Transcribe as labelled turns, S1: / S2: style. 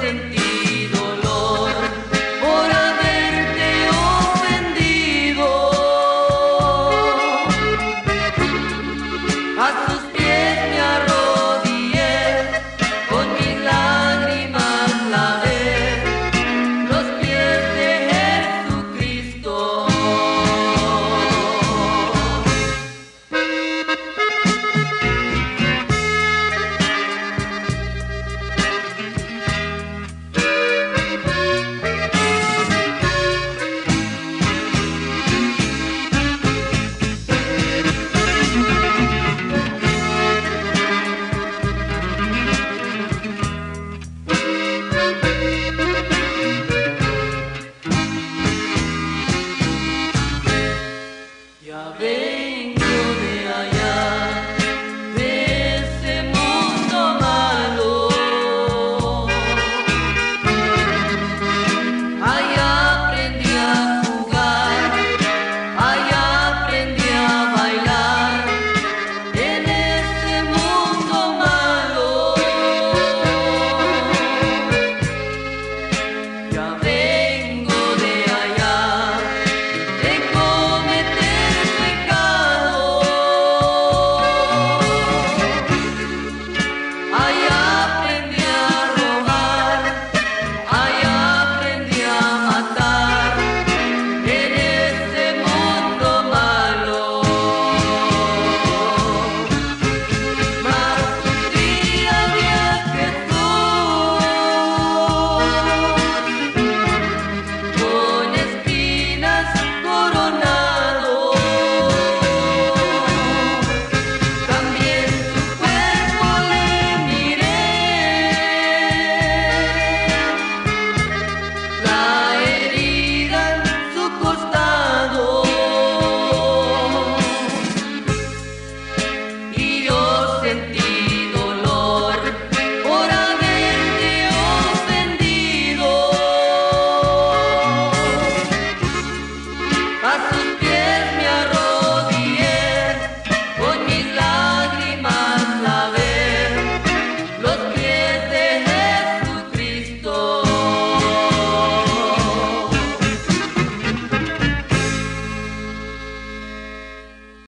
S1: sentir.